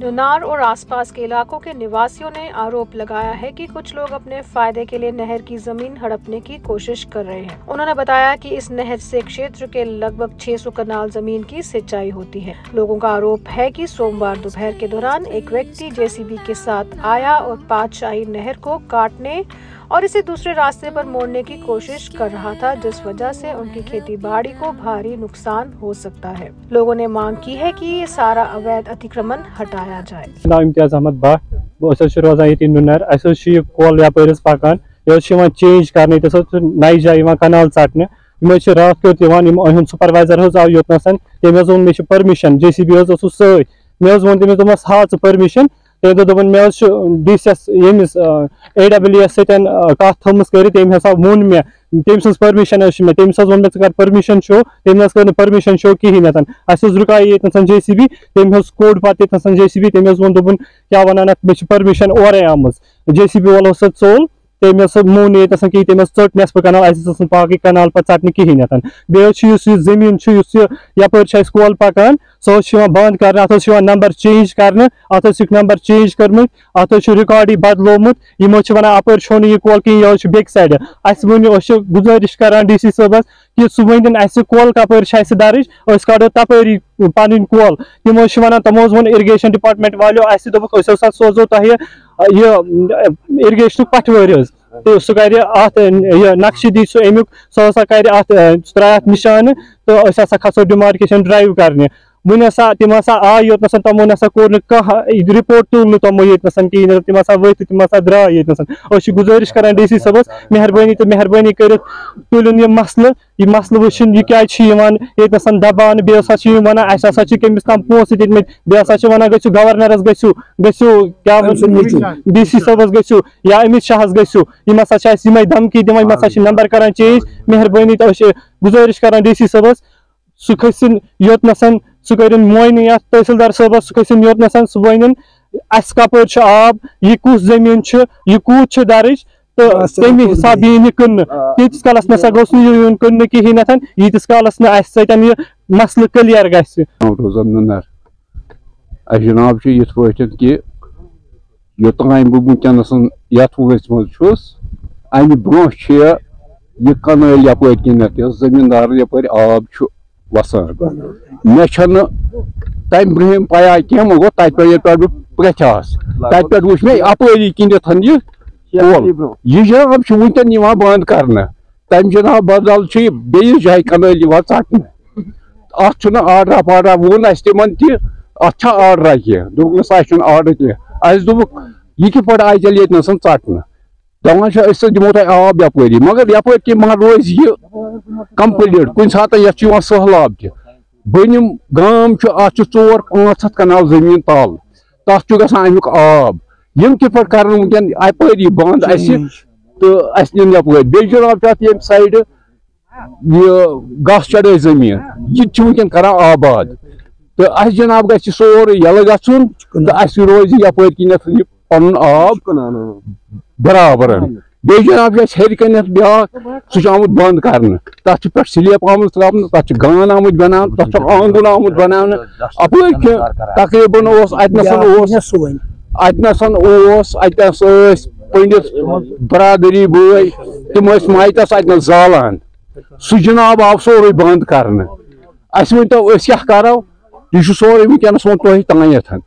नुनार और आसपास के इलाकों के निवासियों ने आरोप लगाया है कि कुछ लोग अपने फ़ायदे के लिए नहर की ज़मीन हड़पने की कोशिश कर रहे हैं। उन्होंने बताया कि इस नहर से क्षेत्र के लगभग 600 कनाल ज़मीन की सिंचाई होती है। लोगों का आरोप है कि सोमवार दोपहर के दौरान एक व्यक्ति जेसीबी के साथ आया और पातशाही नहर को काटने और इसे दूसरे रास्ते पर मोड़ने की कोशिश कर रहा था, जिस वजह से उनकी खेती बाड़ी को भारी नुकसान हो सकता है। लोगों ने मांग की है कि ये सारा अवैध अतिक्रमण हटाया जाए। इम्तियाज़ अहमद भट यपर पकान चेंज कर नई जाए कनाल षटने रात क्यों सुपरवाइजर आव योतन तमें वो मे परमिशन जे सी बी सत मे वो तमिस दोपस परमिशन तम दोपन मे डी सी एस यमिस ए डब्ल्यू एस सत कत थमस कर तम हसा वोन मे। तम सज परमिशन मे। तमिस वो मे कर परमिशन शो तम कर परमिशन शो कहें रुकाय ये जे सी बी तम कोड पे ये जे सी बी तम वो दोपन क्या वन मे परमिशन ओर आम जे सी बी वालो सोल। तमिस मोन ये कहीं तमिस चट नस्फ कनाल अस पाकि कनाल पे चटने कहें बेस ज़मीन यपर कल पकान सह बंद कर नंबर चेंज कर नंबर चेंज कर्मुत अत रिकॉर्ड बदलोमुत यमो वन अपर छो कल कहें यह बेक साइड अस गुजारिश कर डी सी सबस कि सह वन अल कपर दर्ज कड़ो तपरी पन कल तमो वन तमो वो इरीगेशन डिपार्टमेंट वालो अस दोप सोजो तह यह इरीगेशन पटवर तो सह कर नक्श दी सह अमुक सह हसा कर त्रा निशान तो अस खसो डिमार्केशन ड्राइव करने वन हसा तम हसा आय योतन तमो नसा कोर रिपोर्ट तुल तमो योतन कहें तम हसा वत तम हसा द्राय योतन गुजारिश कर डी सी सबस मेहरबानी तो मेहरबानी कर तुलन यह मसल यह मसल वुन यह क्या ये दबान बे वन अस कमिस तम पोस दित बे वन गु गवर्नरस गु गु क्या डी सी सबस गु या अमित शाहस गु यम हसा धमकी दिवान यम नंबर कर चेंज मेहरबानी तो गुजारिश कर डी सी सबस सह खसन योतन सह कर मोन ये तहसीलदार सबस सह खसन योतन सह वन अस कपर आब यह कुस ज़मीन यह कूत दर्ज तो तमे हिसाब यह कन तीस कालस नसा गोस यून कन कहें यीतिस कालस सतन यह मसल क्लियर गजर जनाब यथ पे कि योतान बह वनकस यथ वस मज अमि ब्रोह यह कनल यप किनत जमींदार यप आब वसान मे तम ब्रहम पया कह वो तत पे पे प्रथास तत पे वो मे अपरी किनित यह यह जनाब वनकन बंद कर तम जनाब बदल बेस जाए कनल षटने अत आर्डर वार्डर वोन अस तिम अत आर्डर कह दोपस आर्डर कह अस दोप यह कि पे आय तेल ये षटने दपान दिमो तुम आब यपरी मगर यप मगर रोज यह कंप्लीट कुन सात ये सहलाब तह बनिम गाम अोर पाँच हथ कनाल ज़मीन तल तथ ग अमुक आब यम कि कर अपरी बंद अस तो नीन यपर बे जनाब ये साइड यह गस चढ़े ज़मीन यह वनकन कर आबाद तो अस जनाब ग सोर यल तो रोज यपर किन पन आब बराबर बे जनाब हर कन ब्या सह आमुत बंद कर तथ पे स्लिप आमुत त्रावन तथ गान आमुत बना तथ आंगुन आमुत बना अप तकरीबन अतनसन अतनस पंडित बरदरी बय तम मातस अतन जालान सह जनाब आव सोरे बंद कर अस तो क्या करो यह सोरे वो तुह तानत